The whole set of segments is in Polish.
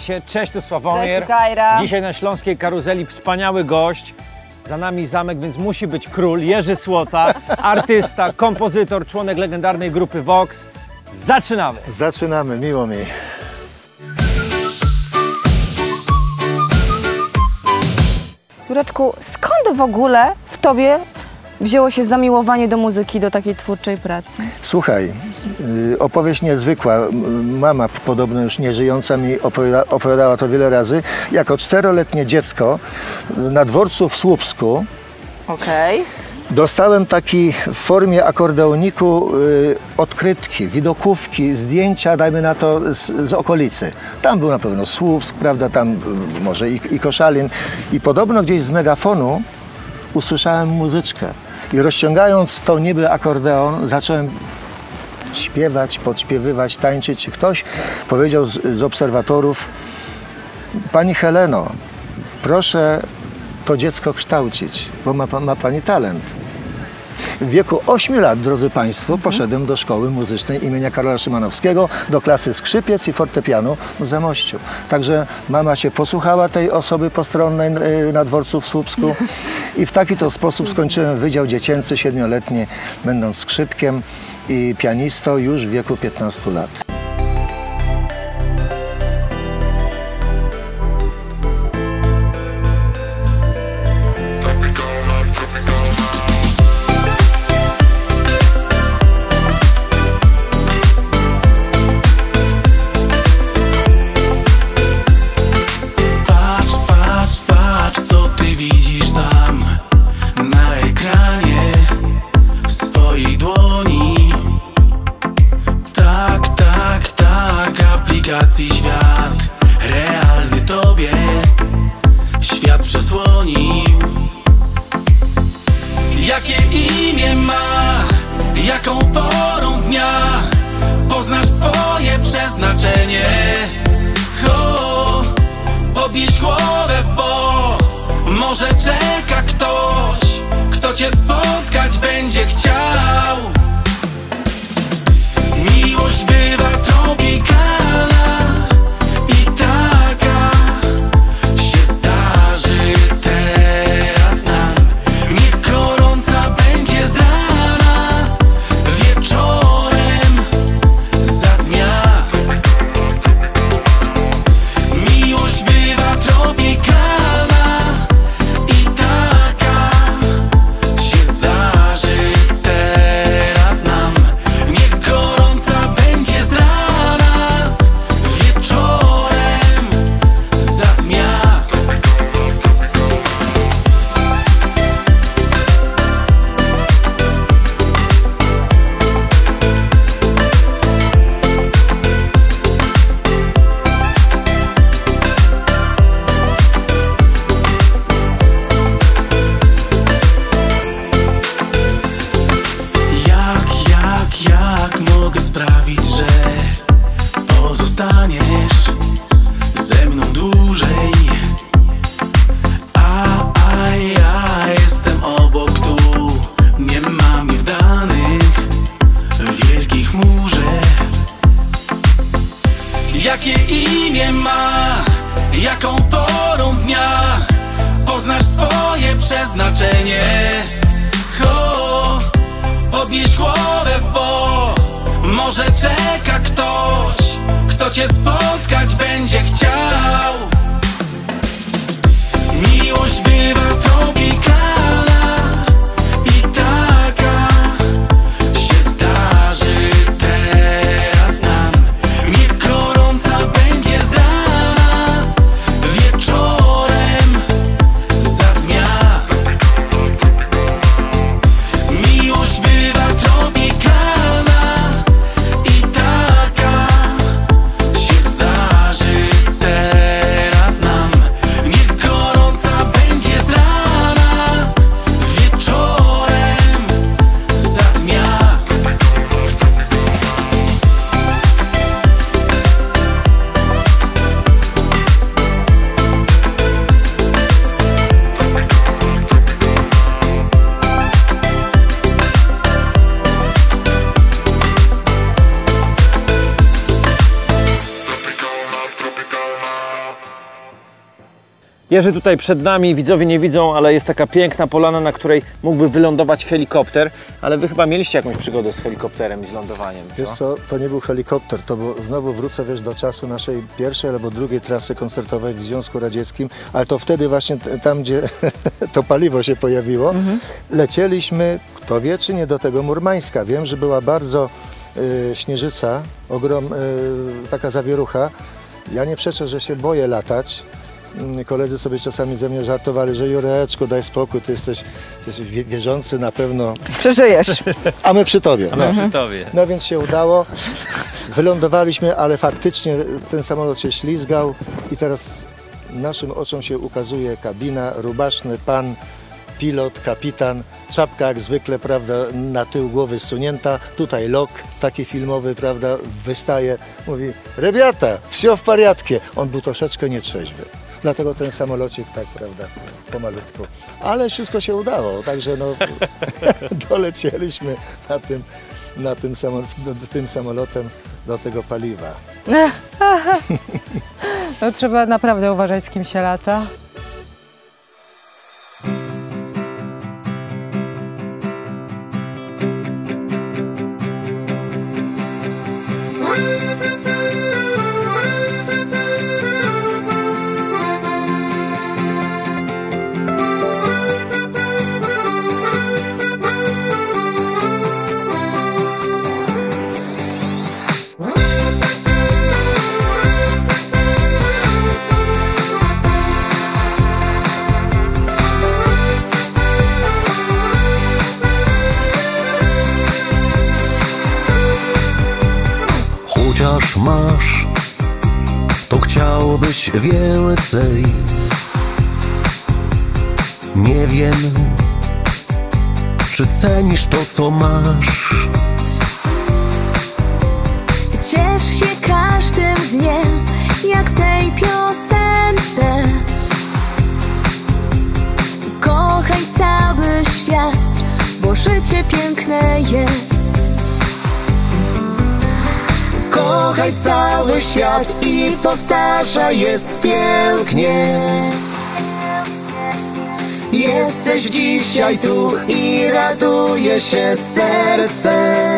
się. Cześć, tu Sławomir. Cześć, tu Kajra. Dzisiaj na Śląskiej Karuzeli wspaniały gość. Za nami zamek, więc musi być król Jerzy Słota, artysta, kompozytor, członek legendarnej grupy Vox. Zaczynamy! Zaczynamy, miło mi. Jureczku, skąd w ogóle w tobie wzięło się zamiłowanie do muzyki, do takiej twórczej pracy? Słuchaj, y, opowieść niezwykła. Mama, podobno już nieżyjąca, mi opowiada, opowiadała to wiele razy. Jako czteroletnie dziecko y, na dworcu w Słupsku Okej. dostałem taki w formie akordeoniku y, odkrytki, widokówki, zdjęcia, dajmy na to, z, z okolicy. Tam był na pewno Słupsk, prawda, tam może i, i Koszalin. I podobno gdzieś z megafonu usłyszałem muzyczkę. I rozciągając to niby akordeon, zacząłem śpiewać, podśpiewywać, tańczyć. Ktoś powiedział z, z obserwatorów, Pani Heleno, proszę to dziecko kształcić, bo ma, ma Pani talent. W wieku 8 lat, drodzy Państwo, poszedłem do szkoły muzycznej imienia Karola Szymanowskiego, do klasy skrzypiec i fortepianu w Zamościu. Także mama się posłuchała tej osoby postronnej y, na dworcu w Słupsku i w taki to sposób skończyłem Wydział Dziecięcy siedmioletni, będąc skrzypkiem i pianistą już w wieku 15 lat. Jerzy tutaj przed nami, widzowie nie widzą, ale jest taka piękna polana, na której mógłby wylądować helikopter, ale wy chyba mieliście jakąś przygodę z helikopterem i z lądowaniem, Wiesz co? to nie był helikopter, to było, znowu wrócę wiesz, do czasu naszej pierwszej albo drugiej trasy koncertowej w Związku Radzieckim, ale to wtedy właśnie tam, gdzie to paliwo się pojawiło, lecieliśmy, kto wie czy nie, do tego Murmańska. Wiem, że była bardzo y, śnieżyca, ogrom, y, taka zawierucha. Ja nie przeczę, że się boję latać. Mm, Koledzy sobie czasami ze mnie żartowali, że Jureczku, daj spokój, ty jesteś, ty jesteś wie- wierzący na pewno, Przeżyjesz. a my przy tobie. No przy tobie. No więc się udało. Wylądowaliśmy, ale faktycznie ten samolot się ślizgał i teraz naszym oczom się ukazuje kabina, rubaszny pan, pilot, kapitan, czapka jak zwykle, prawda, na tył głowy zsunięta, tutaj lok taki filmowy, prawda, wystaje, mówi, rebiata, wsio w pariatkie. On był troszeczkę nietrzeźwy. Dlatego ten samolocik tak, prawda, pomalutku. Ale wszystko się udało, także no, dolecieliśmy na tym, na tym, samol- do- tym samolotem do tego paliwa. No trzeba naprawdę uważać, z kim się lata. Chociaż masz, to chciałbyś więcej. Nie wiem, czy cenisz to, co masz. Ciesz się każdym dniem, jak w tej piosence. Kochaj cały świat, bo życie piękne jest. Kochaj cały świat i powtarzaj, jest pięknie. Jesteś dzisiaj tu i raduje się serce.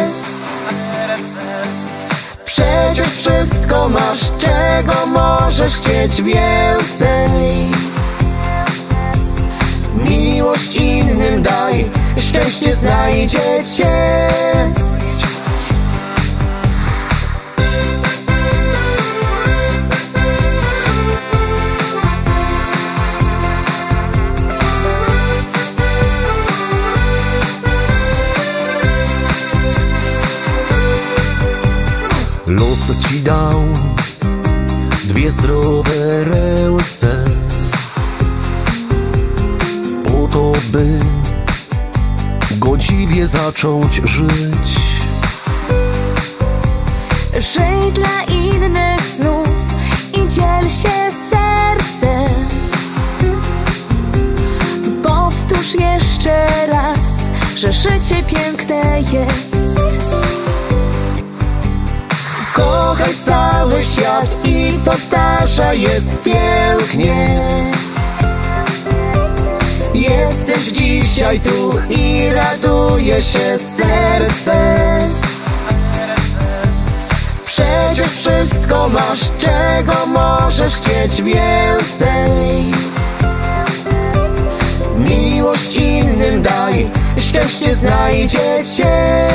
Przecież wszystko masz, czego możesz chcieć więcej. Miłość innym daj, szczęście znajdzie cię. Los ci dał dwie zdrowe ręce Po to, by godziwie zacząć żyć Żyj dla innych znów i dziel się sercem. Powtórz jeszcze raz, że życie piękne jest. Kochaj cały świat i powtarzaj, jest pięknie. Jesteś dzisiaj tu i raduje się serce. Przecież wszystko masz, czego możesz chcieć więcej. Miłość innym daj, szczęście znajdzie cię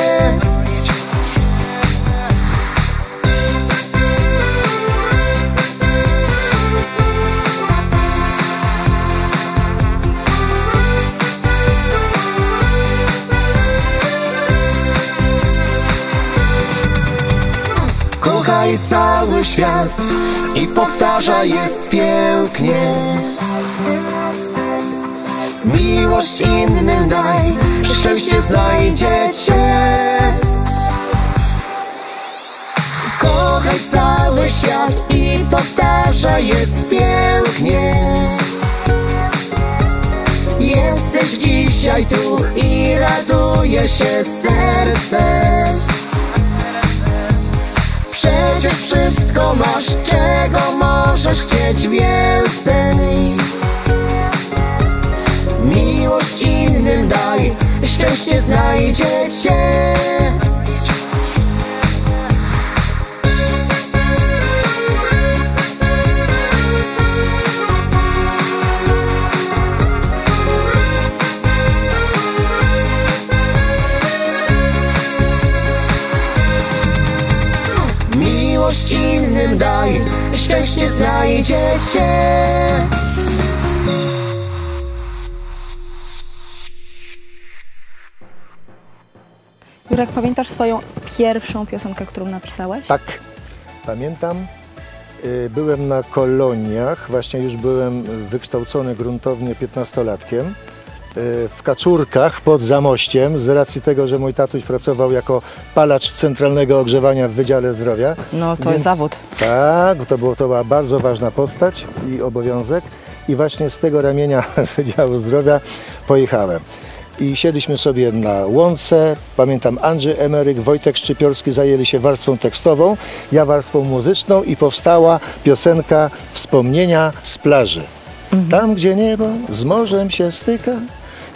Kochaj cały świat i powtarzaj, jest pięknie. Miłość innym daj, szczęście znajdzie cię. Kochaj cały świat i powtarzaj, jest pięknie. Jesteś dzisiaj tu i raduje się serce. Przecież wszystko masz, czego możesz chcieć więcej. Miłość innym daj, szczęście znajdzie cię. Szczęście znajdziecie. Jurek, pamiętasz swoją pierwszą piosenkę, którą napisałeś? Tak, pamiętam. Y, Byłem na koloniach, właśnie już byłem wykształcony gruntownie 15-latkiem. Y, W Kaczurkach pod Zamościem, z racji tego, że mój tatuś pracował jako palacz centralnego ogrzewania w Wydziale Zdrowia. No, to jest zawód. Tak, to, było, to była bardzo ważna postać i obowiązek. I właśnie z tego ramienia Wydziału Zdrowia pojechałem. I siedliśmy sobie na łące. Pamiętam Andrzej Emeryk, Wojtek Szczypiorski zajęli się warstwą tekstową, ja warstwą muzyczną i powstała piosenka Wspomnienia z plaży. Tam, gdzie niebo z morzem się styka,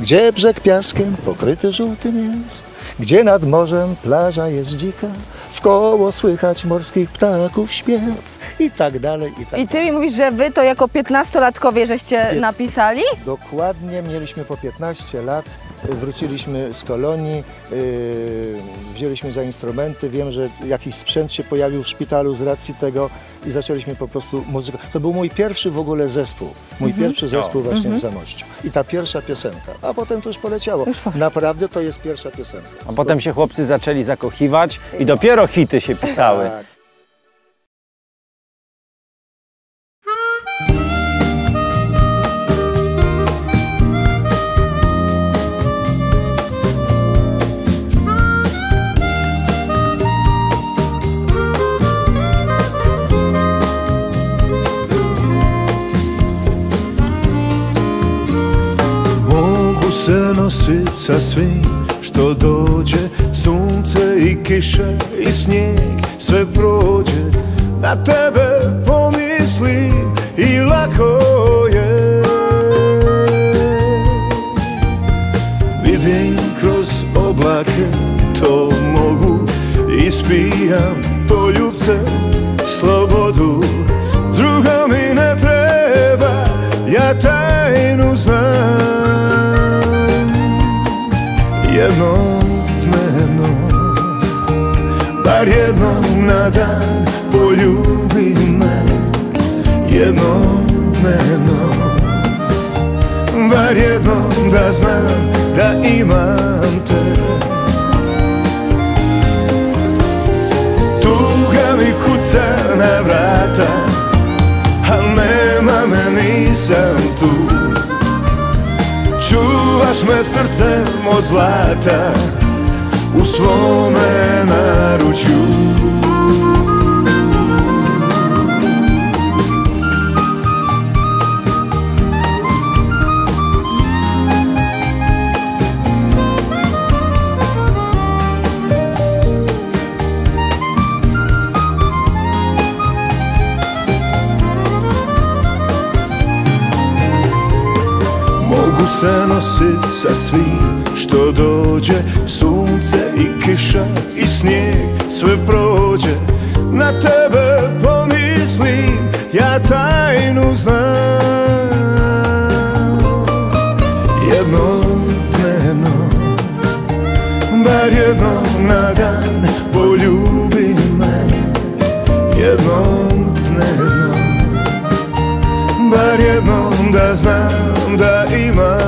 gdzie brzeg piaskiem pokryty żółtym jest, gdzie nad morzem plaża jest dzika, w koło słychać morskich ptaków śpiew? I tak dalej, i tak I ty mi mówisz, że wy to jako 15-latkowie żeście napisali? Dokładnie, mieliśmy po 15 lat, wróciliśmy z kolonii, yy, wzięliśmy za instrumenty, wiem, że jakiś sprzęt się pojawił w szpitalu z racji tego i zaczęliśmy po prostu muzykę. To był mój pierwszy w ogóle zespół, mój pierwszy zespół właśnie w Zamościu. I ta pierwsza piosenka, a potem to już poleciało. Już po- Naprawdę to jest pierwsza piosenka. A potem się chłopcy zaczęli zakochiwać i dopiero hity się pisały. Tak. Sa svim što dođe Sunce i kiša i snijeg sve prođe. Na tebe pomislim i lako je. Vidim kroz oblake, to mogu Ispijam poljubce, slobodu bar jednom na dan Poljubi me, jednom dnevno. Bar jednom da znam da imam te. Tuga mi kuca na vrata Al nema me, nisam tu. Čuvaš me srcem od zlata svome naručju. Mogu se nosit sa svim što dođe Sunce i kiša i snijeg sve prođe. Na tebe pomislim, ja tajnu znam. Jednom dnevno, bar jednom na dan Poljubi me, jednom dnevno Bar jednom da znam da imam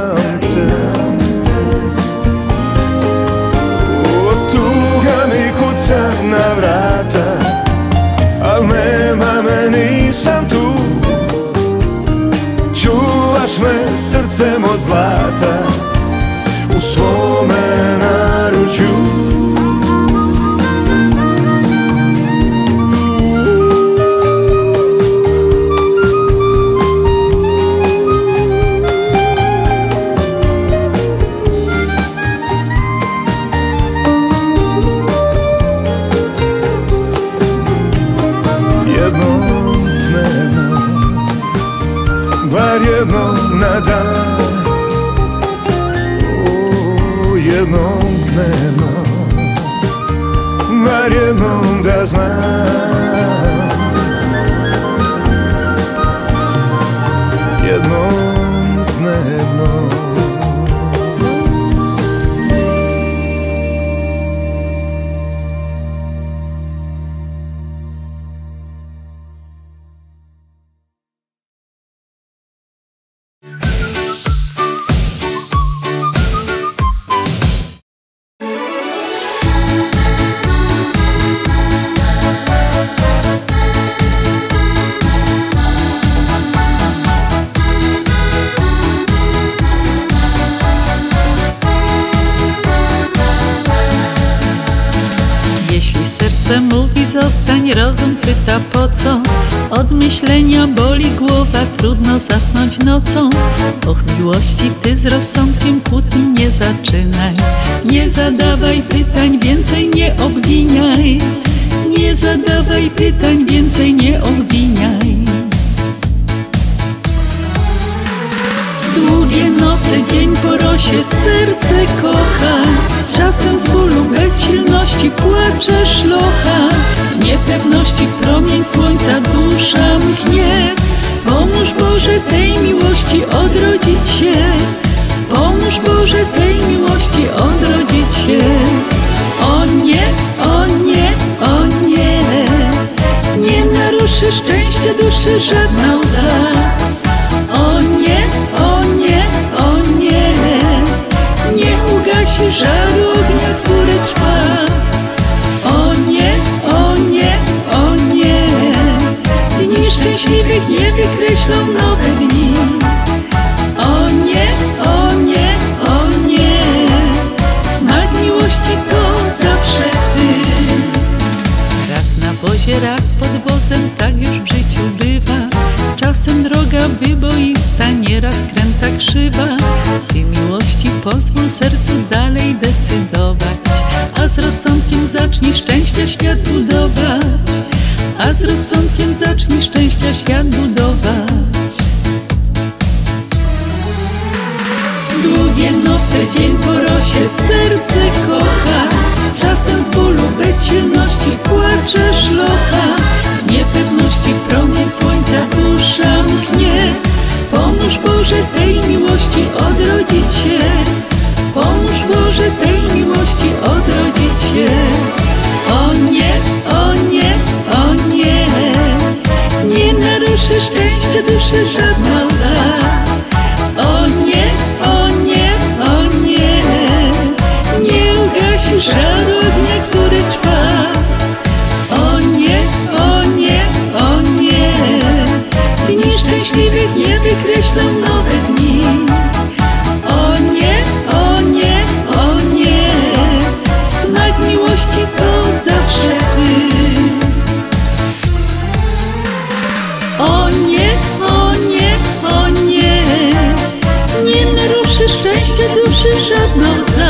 serce mówi zostań, rozum pyta po co? Od myślenia boli głowa, trudno zasnąć nocą. Och miłości ty z rozsądkiem kłótni nie zaczynaj. Nie zadawaj pytań, więcej nie obwiniaj. Nie zadawaj pytań, więcej nie obwiniaj. Długie noce, dzień po rosie, serce kocha Czasem z bólu, bezsilności płacze szlocha. Z niepewności promień słońca dusza mknie Pomóż Boże tej miłości odrodzić się. Pomóż Boże tej miłości odrodzić się. O nie, o nie, o nie. Nie naruszy szczęścia duszy żadna łza ugasi żaru ognia, który trwa. O nie, o nie, o nie. Dni szczęśliwych nie wykreślą nowe dni kręta krzywa Ty miłości pozwól sercu dalej decydować. A z rozsądkiem zacznij szczęścia świat budować. A z rozsądkiem zacznij szczęścia świat budować. Długie noce, dzień po rosie, serce kocha. Czasem z bólu, bezsilności płacze szlocha Z niepewności promień słońca dusza mknie Pomóż Boże tej miłości odrodzić się. Pomóż Boże tej miłości odrodzić się. O nie, o nie, o nie. Nie naruszy szczęścia duszy żadna szczęścia duszy żadna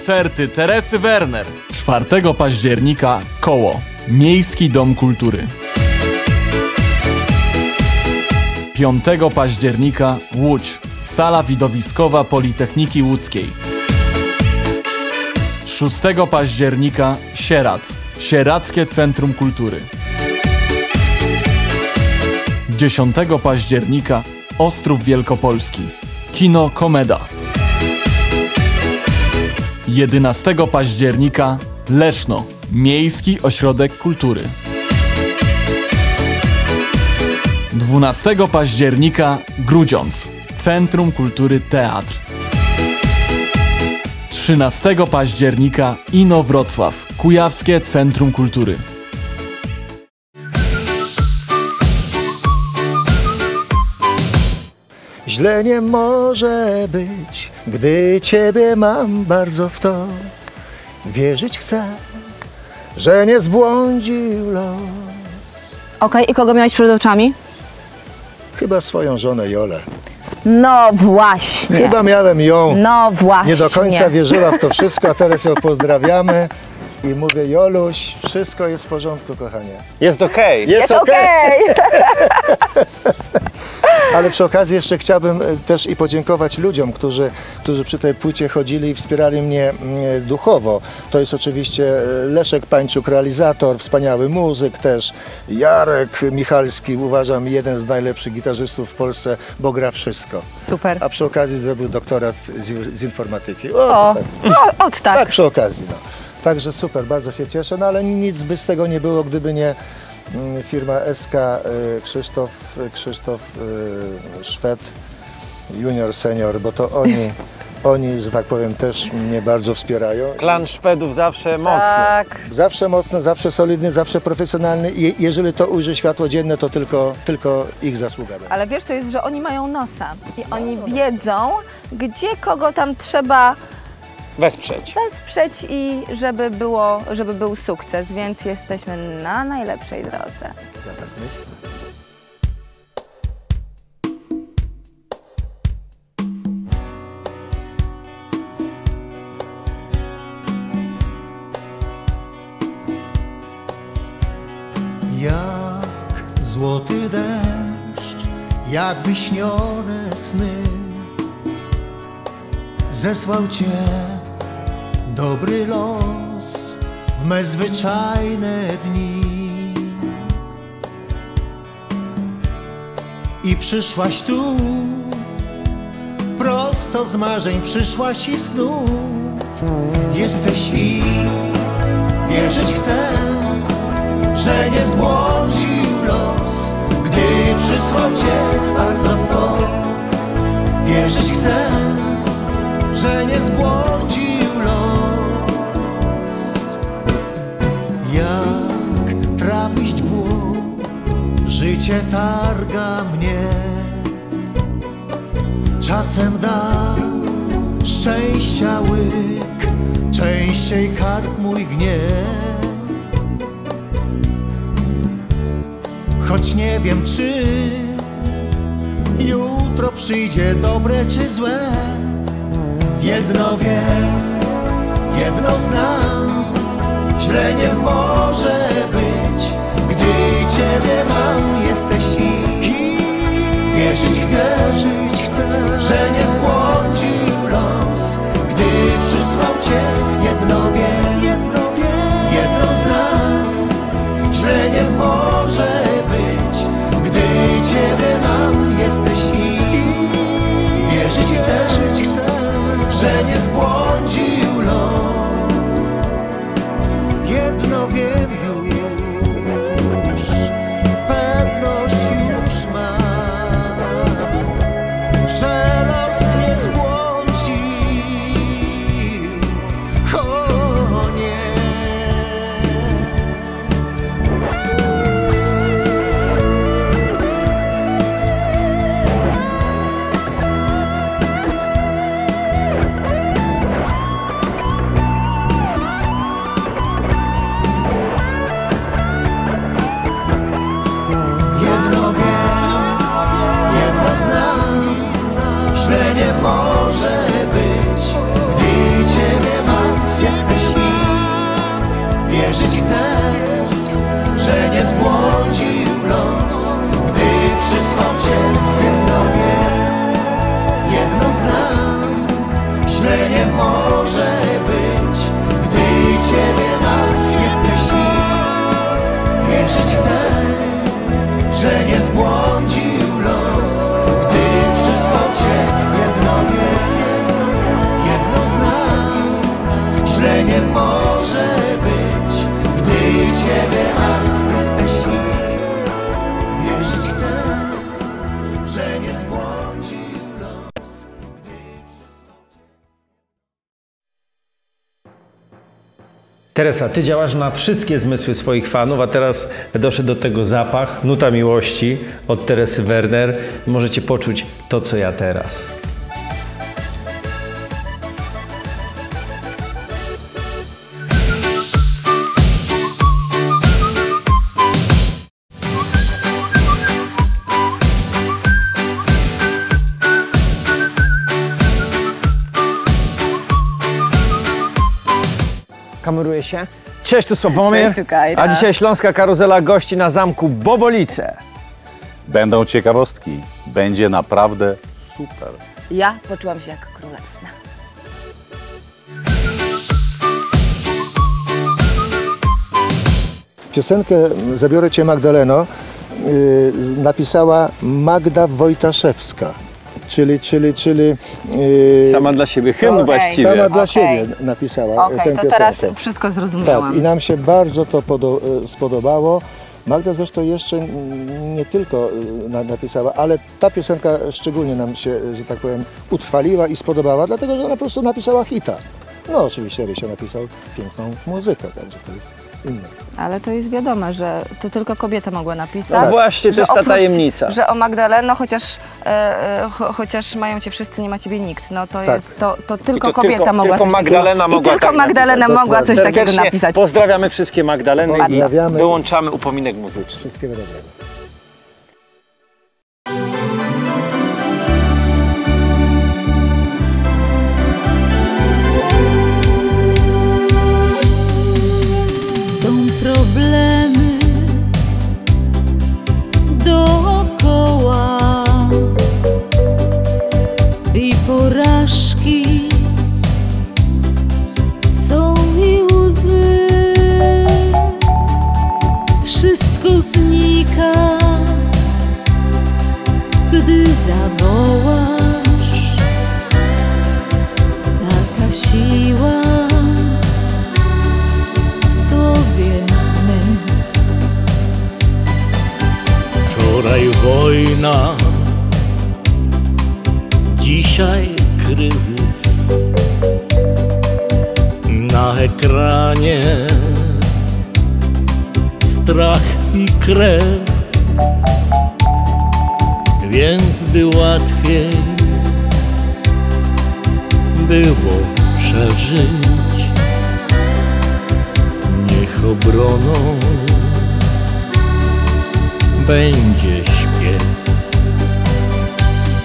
Koncerty Teresy Werner. 4 października Koło. Miejski Dom Kultury. 5 października Łódź. Sala widowiskowa Politechniki Łódzkiej. 6 października Sierac. Sieradzkie Centrum Kultury. 10 października Ostrów Wielkopolski. Kino Komeda. 11 października Leszno, Miejski Ośrodek Kultury. 12 października Grudziądz, Centrum Kultury Teatr. 13 października Ino Wrocław, Kujawskie Centrum Kultury. Źle nie może być, Gdy Ciebie mam bardzo w to, wierzyć chcę, że nie zbłądził los. Okej, i kogo miałeś przed oczami? Chyba swoją żonę Jolę. No właśnie. Chyba miałem ją. No właśnie. Nie do końca wierzyła w to wszystko, a teraz ją pozdrawiamy. I mówię, Joluś, wszystko jest w porządku, kochanie. Jest okej. Jest okej. Okej. Ale przy okazji jeszcze chciałbym e, też i podziękować ludziom, którzy, którzy przy tej płycie chodzili i wspierali mnie mm, duchowo. To jest oczywiście e, Leszek Pańczuk, realizator, wspaniały muzyk też, Jarek Michalski, uważam jeden z najlepszych gitarzystów w Polsce, bo gra wszystko. Super. A przy okazji zrobił doktorat z, z informatyki. O, to o, od tak. tak, przy okazji. No. Także super, bardzo się cieszę, no ale nic by z tego nie było, gdyby nie mm, firma SK y, Krzysztof, Krzysztof y, Szwed, junior, senior, bo to oni, oni, że tak powiem, też mnie bardzo wspierają. Klan Szwedów zawsze mocny. Tak. Zawsze mocny, zawsze solidny, zawsze profesjonalny i jeżeli to ujrzy światło dzienne, to tylko, tylko ich zasługa. będzie. Ale wiesz co jest, że oni mają nosa i oni wiedzą, gdzie kogo tam trzeba Wesprzeć. wesprzeć i żeby, było, żeby był sukces, więc jesteśmy na najlepszej drodze. Ja tak myślę. Jak złoty deszcz, jak wyśnione sny, zesłał Cię dobry los w me zwyczajne dni. I przyszłaś tu, prosto z marzeń przyszłaś i snów. Jesteś i wierzyć chcę, że nie zbłądził los, gdy przysłał Cię bardzo w to. Wierzyć chcę, że nie zbłądził życie targa mnie. Czasem da szczęścia łyk, częściej kark mój gniew. Choć nie wiem czy jutro przyjdzie dobre czy złe. Jedno wiem, jedno znam, źle nie może być, wierzyć chcę, że nie zbłądził los, gdy przysłał Cię. Jedno wiem, jedno wiem, jedno znam, źle nie może być, gdy Ciebie mam, jesteś i wierzyć chcę, że nie zbłądził wierzyć chcę, że nie zbłądził los, gdy przysłał Cię. Jedno wiem, jedno znam, źle nie może Teresa, ty działasz na wszystkie zmysły swoich fanów, a teraz doszedł do tego zapach, nuta miłości od Teresy Werner. Możecie poczuć to, co ja teraz. Się. Cześć, tu Sławomir. Cześć, tu Kajra. A dzisiaj Śląska Karuzela gości na zamku Bobolice. Będą ciekawostki. Będzie naprawdę super. Ja poczułam się jak królewna. Piosenkę Zabiorę Cię Magdaleno y, napisała Magda Wojtaszewska. Czyli, czyli, czyli... y, Sama dla siebie hymn Okej. właściwie. Sama dla Okej. siebie napisała Okej, tę to piosenkę. teraz wszystko zrozumiałam. Tak, i nam się bardzo to e, spodobało. Magda zresztą jeszcze nie tylko e, na, napisała, ale ta piosenka szczególnie nam się, e, że tak powiem, utrwaliła i spodobała, dlatego że ona po prostu napisała hita. No oczywiście Rysio napisał piękną muzykę, także to jest sprawa. Ale to jest wiadome, że to tylko kobieta mogła napisać. No właśnie, to że jest ta tajemnica. Że o Magdaleno, chociaż, e, e, cho, chociaż mają cię wszyscy, nie ma ciebie nikt. No to Tak. jest, to, to tylko to kobieta tylko, mogła tylko coś Magdalena takiego. mogła I tylko tak Magdalena napisać. mogła coś takiego napisać. Pozdrawiamy wszystkie Magdaleny i wyłączamy upominek muzyczny. Wszystkiego dobrego. Wczoraj wojna, dzisiaj kryzys. Na ekranie strach i krew, więc by łatwiej było przeżyć. Niech obroną będzie śpiew.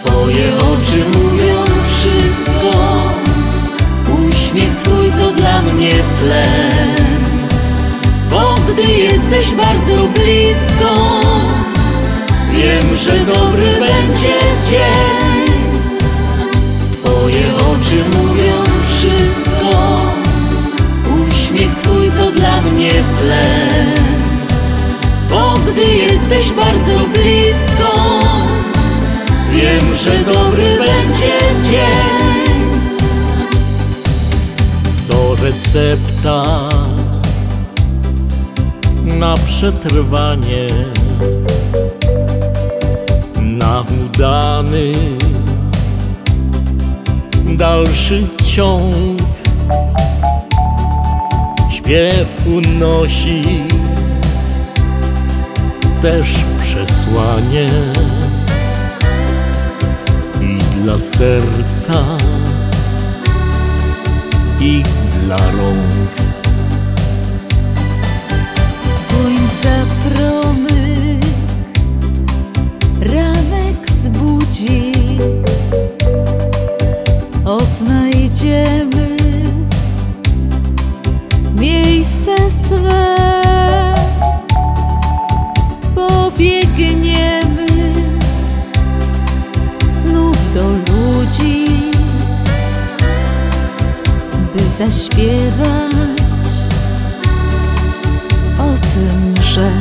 Twoje oczy mówią wszystko. Uśmiech Twój to dla mnie tlen. Bo gdy jesteś bardzo blisko Wiem, że dobry będzie dzień. Twoje oczy mówią wszystko. Uśmiech Twój to dla mnie tlen gdy jesteś bardzo blisko, wiem, że dobry będzie dzień. To recepta na przetrwanie, na udany dalszy ciąg. Śpiew unosi też przesłanie i dla serca, i dla rąk. Słońca promyk ranek zbudzi. Odnajdziemy zaśpiewać o tym, że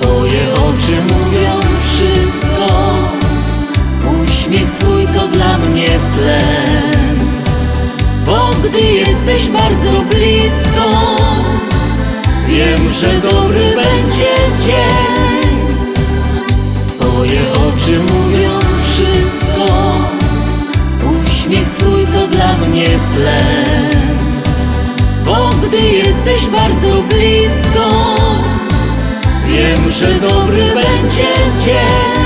Twoje oczy mówią wszystko, uśmiech Twój to dla mnie tlen, bo gdy jesteś bardzo blisko, wiem, że dobry będzie dzień. Twoje oczy mówią wszystko, uśmiech Twój mnie tlen, bo gdy jesteś bardzo blisko, wiem, że dobry będzie dzień.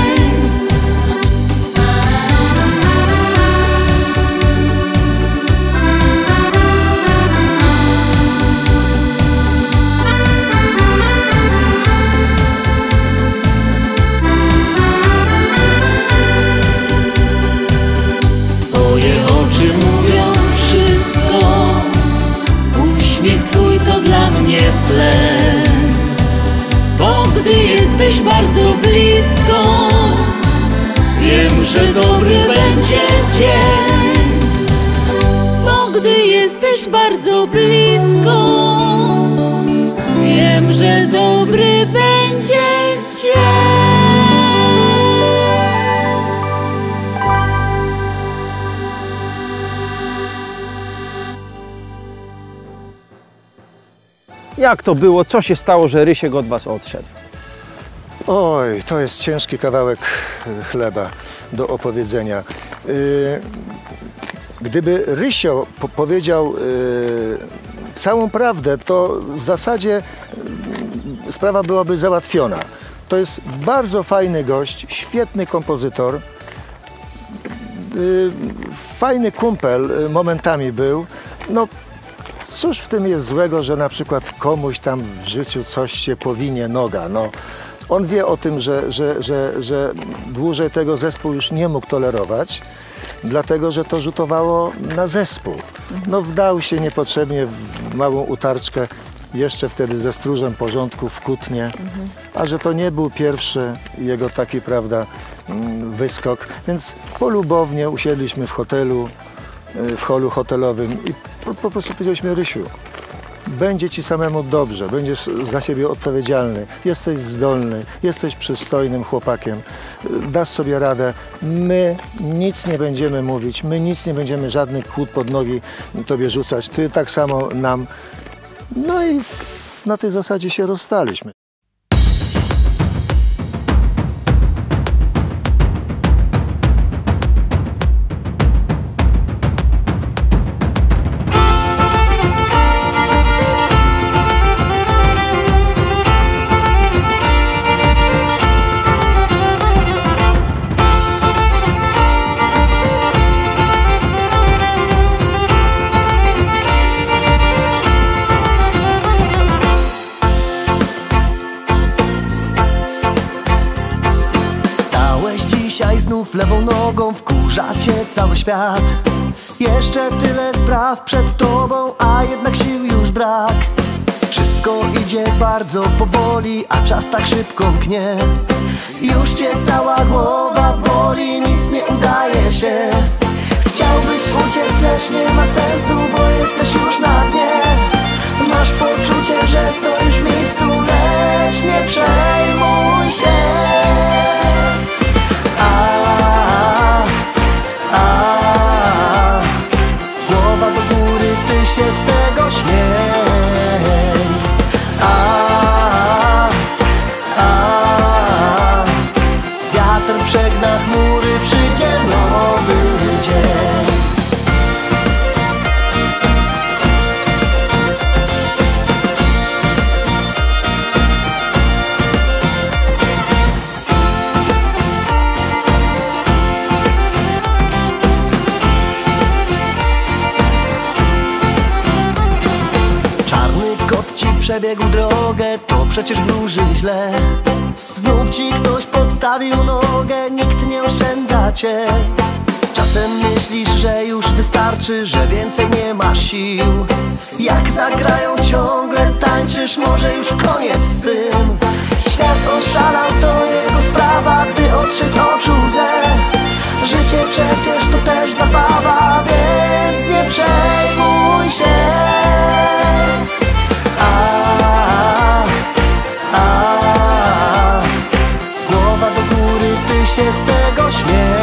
Że dobry będzie dzień Bo gdy jesteś bardzo blisko Wiem, że dobry będzie dzień Jak to było? Co się stało, że Rysiek od was odszedł? Oj, to jest ciężki kawałek chleba do opowiedzenia. Y, Gdyby Rysio po powiedział y, całą prawdę, to w zasadzie y, sprawa byłaby załatwiona. To jest bardzo fajny gość, świetny kompozytor, fajny kumpel momentami był. No, cóż w tym jest złego, że na przykład komuś tam w życiu coś się powinie noga. No, on wie o tym, że, że, że, że dłużej tego zespół już nie mógł tolerować, dlatego że to rzutowało na zespół. No wdał się niepotrzebnie w małą utarczkę, jeszcze wtedy ze stróżem porządku w Kutnie, a że to nie był pierwszy jego taki, prawda, mm, wyskok, więc polubownie usiedliśmy w hotelu, y, w holu hotelowym i po, po prostu powiedzieliśmy Rysiu, będzie ci samemu dobrze, będziesz za siebie odpowiedzialny, jesteś zdolny, jesteś przystojnym chłopakiem, dasz sobie radę. My nic nie będziemy mówić, my nic nie będziemy żadnych kłód pod nogi tobie rzucać, ty tak samo nam. No i na tej zasadzie się rozstaliśmy. Cały świat. Jeszcze tyle spraw przed tobą, a jednak sił już brak. Wszystko idzie bardzo powoli, a czas tak szybko mknie Już cię cała głowa boli, nic nie udaje się. Chciałbyś uciec, lecz nie ma sensu, bo jesteś już na przecież wróży źle. Znów ci ktoś podstawił nogę, nikt nie oszczędza cię. Czasem myślisz, że już wystarczy, że więcej nie masz sił. Jak zagrają ciągle tańczysz, może już koniec z tym. Świat oszalał, to jego sprawa, gdy otrze z oczu łzę. Życie przecież to też zabawa, więc nie przejmuj się a, Głowa do góry, ty się z tego śmiej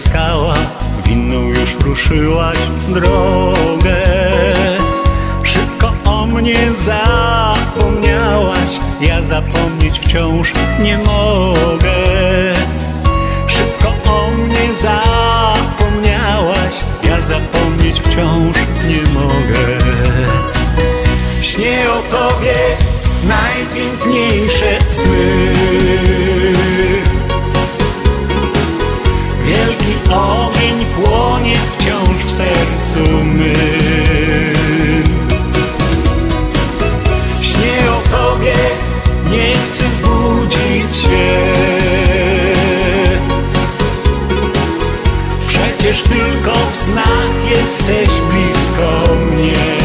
jest Przecież tylko w snach jesteś blisko mnie.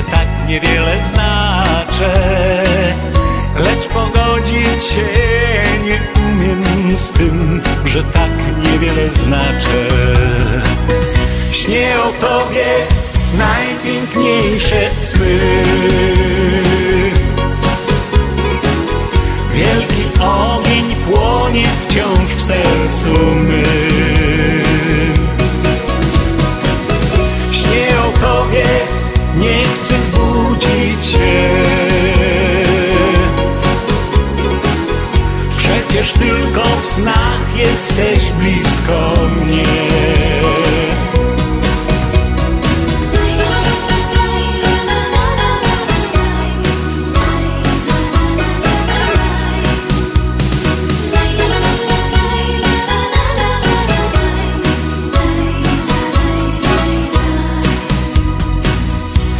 Że tak niewiele znaczę. Lecz pogodzić się nie umiem z tym, że tak niewiele znaczę. Śnie o tobie najpiękniejsze sny. Jesteś blisko mnie.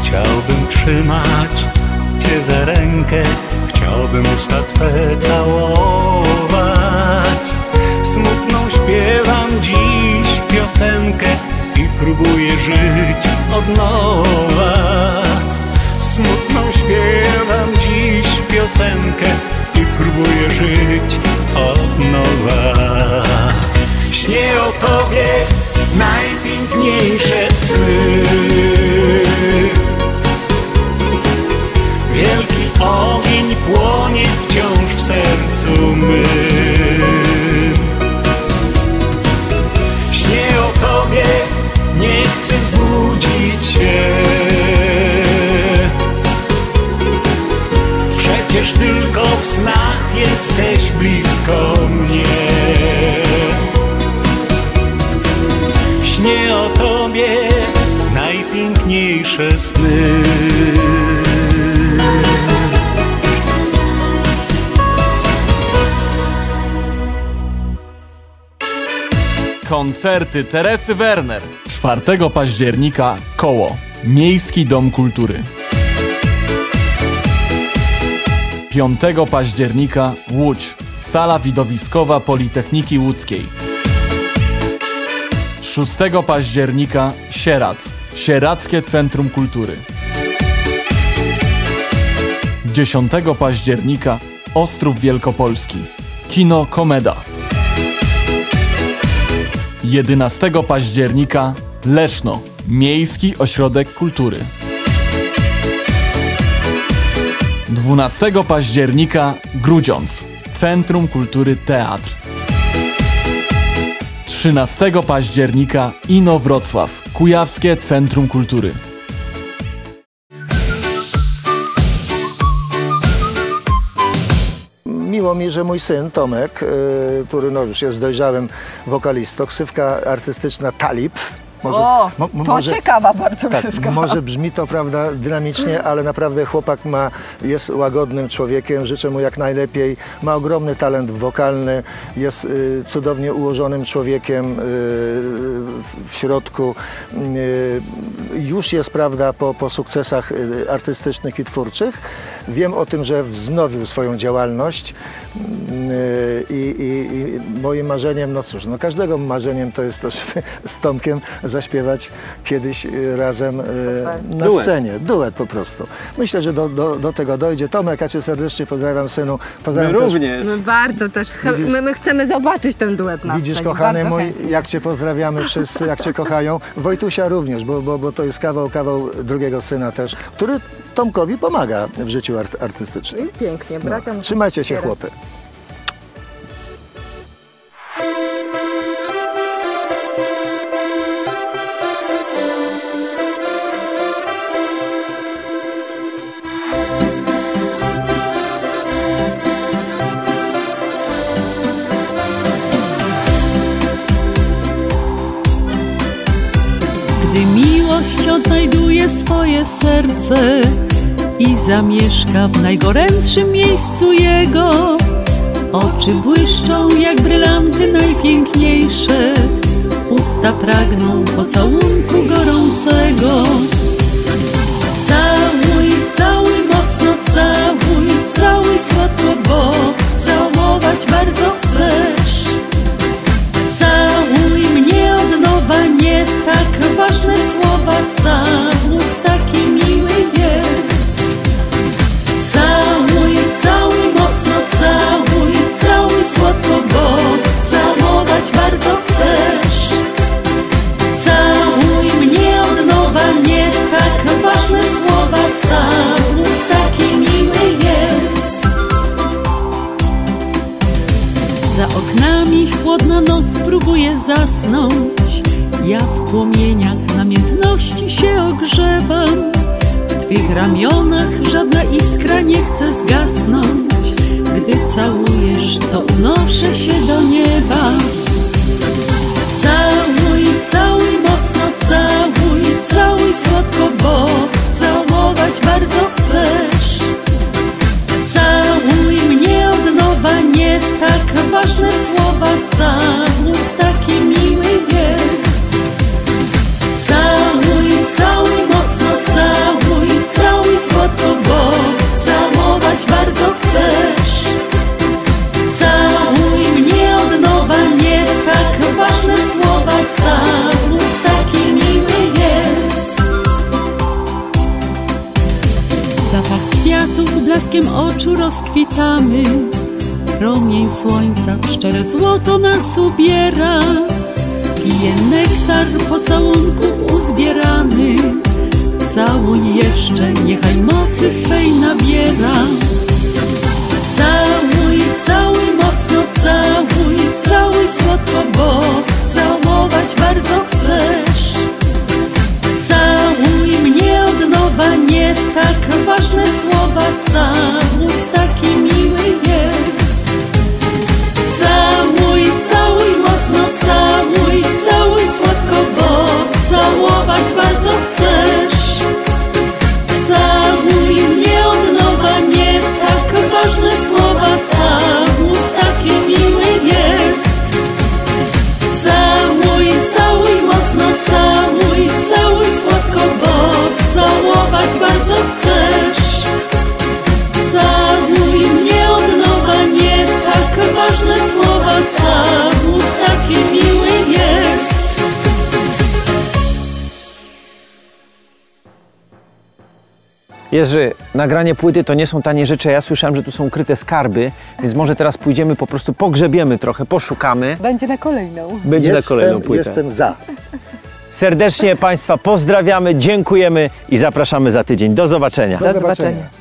Chciałbym trzymać Cię za rękę, chciałbym usta Twe całować. Próbuję żyć od nowa. Smutną śpiewam dziś piosenkę i próbuję żyć od nowa. Śnie o Tobie najpiękniejsze sny. Wielki ogień płonie wciąż w sercu mym. Się. Przecież tylko w snach jesteś blisko mnie. Śnie o Tobie najpiękniejsze sny. Koncerty Teresy Werner. 4 października Koło. Miejski Dom Kultury. 5 października Łódź. Sala widowiskowa Politechniki Łódzkiej. 6 października Sierac. Sieradzkie Centrum Kultury. 10 października Ostrów Wielkopolski. Kino Komeda. 11 października Leszno, Miejski Ośrodek Kultury. 12 października Grudziądz, Centrum Kultury Teatr. 13 października Ino Wrocław, Kujawskie Centrum Kultury. miło mi, że mój syn Tomek, y, który no już jest dojrzałym wokalistą, ksywka artystyczna Talib. O, mo- mo- to ciekawa bardzo tak, ksywka. może brzmi to prawda dynamicznie, ale naprawdę chłopak ma, jest łagodnym człowiekiem, życzę mu jak najlepiej, ma ogromny talent wokalny, jest y, cudownie ułożonym człowiekiem y, w środku. Y, już jest prawda po, po sukcesach y, artystycznych i twórczych. Wiem o tym, że wznowił swoją działalność y, i, i, i moim marzeniem, no cóż, no każdego marzeniem to jest to, żeby z Tomkiem zaśpiewać kiedyś y, razem y, na Duet. scenie. Duet po prostu. Myślę, że do, do, do tego dojdzie. Tomek, ja Cię serdecznie pozdrawiam, synu. Pozdrawiam też- My bardzo też, my, my chcemy zobaczyć ten duet na Widzisz, scenie, kochany bardzo mój, chętnie. jak Cię pozdrawiamy wszyscy, jak Cię kochają. Wojtusia również, bo, bo, bo to jest kawał, kawał drugiego syna też, który Tomkowi pomaga w życiu art, artystycznym. Pięknie, bracia muszą Trzymajcie się, wspierać. chłopy. Serce i zamieszka w najgorętszym miejscu jego, oczy błyszczą jak brylanty najpiękniejsze, usta pragną pocałunku gorącego. Całuj, całuj mocno, całuj, całuj słodko, bo całować bardzo zasnąć. Ja w płomieniach namiętności się ogrzewam. W twych ramionach żadna iskra nie chce zgasnąć. Gdy całujesz, to unoszę się do nieba. Całuj, całuj mocno, całuj, całuj słodko, bo całować bardzo chcesz. Całuj mnie od nowa, nie tak ważne słowa, całus oczu rozkwitamy. Promień słońca w szczere złoto nas ubiera. Pije nektar pocałunków uzbierany. Całuj jeszcze, niechaj mocy swej nabiera. Całuj, całuj mocno, całuj, całuj słodko, bo całować bardzo Jerzy, nagranie płyty to nie są tanie rzeczy. Ja słyszałem, że tu są ukryte skarby, więc może teraz pójdziemy, po prostu pogrzebiemy trochę, poszukamy. Będzie na kolejną. Będzie jestem, na kolejną płytę. Jestem za. Serdecznie Państwa pozdrawiamy, dziękujemy i zapraszamy za tydzień. Do zobaczenia. Do zobaczenia.